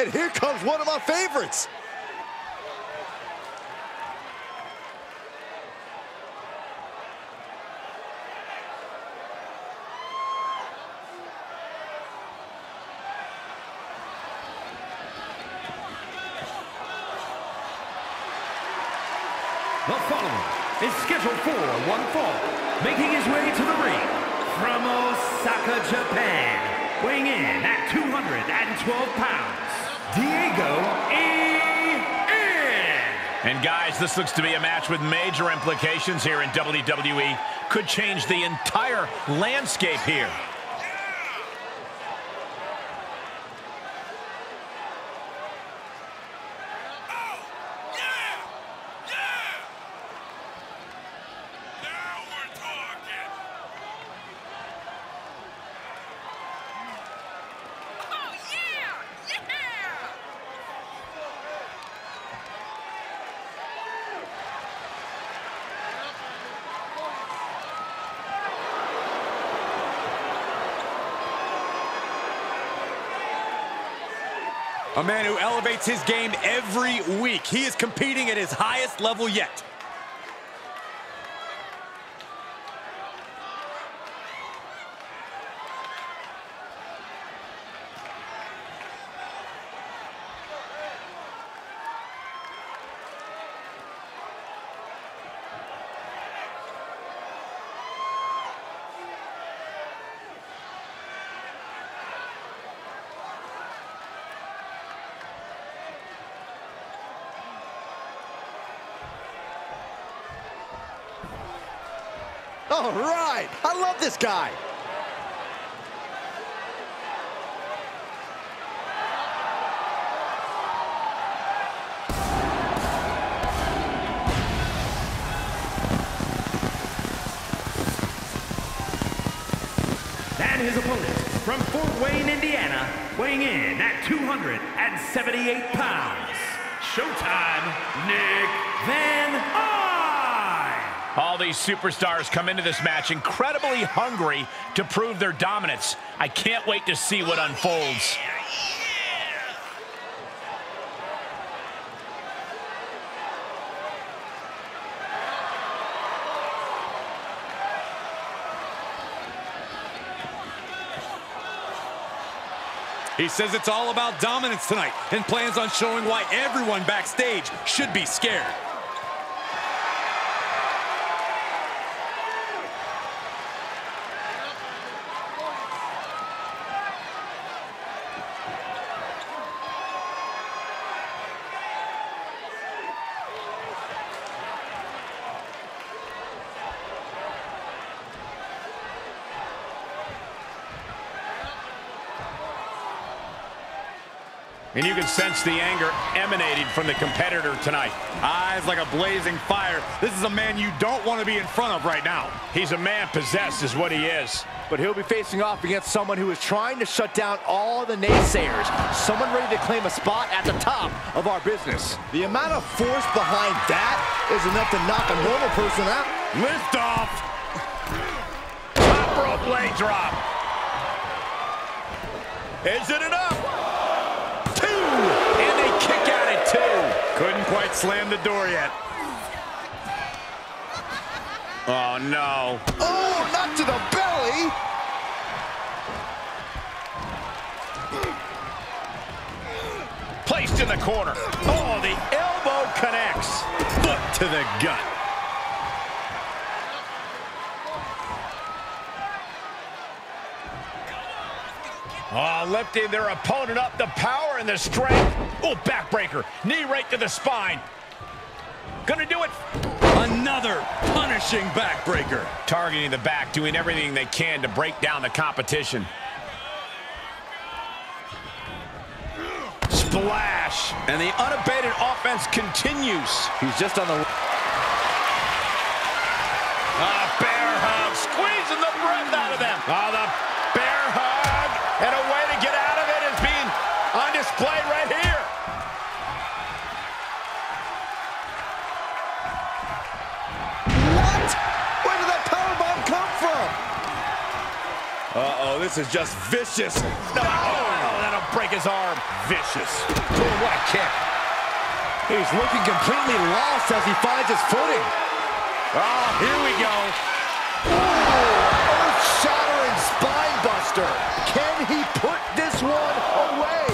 And here comes one of my favorites. The following is scheduled for one fall, making his way to the ring from Osaka, Japan, weighing in at 212 pounds, Daigo. And guys, this looks to be a match with major implications here in WWE. Could change the entire landscape here. A man who elevates his game every week. He is competing at his highest level yet. All right. I love this guy. And his opponent from Fort Wayne, Indiana, weighing in at 278 pounds, Showtime, Nick Van Eye. All these superstars come into this match incredibly hungry to prove their dominance. I can't wait to see what unfolds. He says it's all about dominance tonight and plans on showing why everyone backstage should be scared. And you can sense the anger emanating from the competitor tonight. Eyes like a blazing fire. This is a man you don't want to be in front of right now. He's a man possessed is what he is. But he'll be facing off against someone who is trying to shut down all the naysayers. Someone ready to claim a spot at the top of our business. The amount of force behind that is enough to knock a normal person out. Lift off. Top rope leg drop. Is it enough? Two. And they kick out at two. Couldn't quite slam the door yet. Oh, no. Oh, not to the belly. Placed in the corner. Oh, the elbow connects. Foot to the gut. Oh, lifting their opponent up, the power and the strength. Oh, backbreaker. Knee right to the spine. Gonna do it. Another punishing backbreaker. Targeting the back, doing everything they can to break down the competition. Splash. And the unabated offense continues. He's just on the... Uh-oh, this is just vicious. No, oh, that'll break his arm. Vicious. Boom, what a kick. He's looking completely lost as he finds his footing. Oh, here we go. Earth-shattering spine buster. Can he put this one away?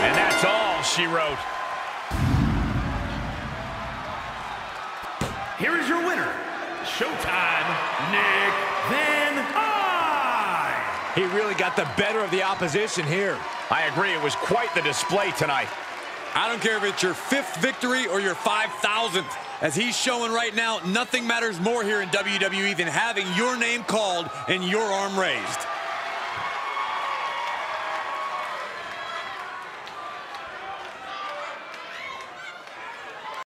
And that's all she wrote. Here is your winner, Showtime, Nick Van I. He really got the better of the opposition here. I agree, it was quite the display tonight. I don't care if it's your fifth victory or your 5,000th. As he's showing right now, nothing matters more here in WWE than having your name called and your arm raised.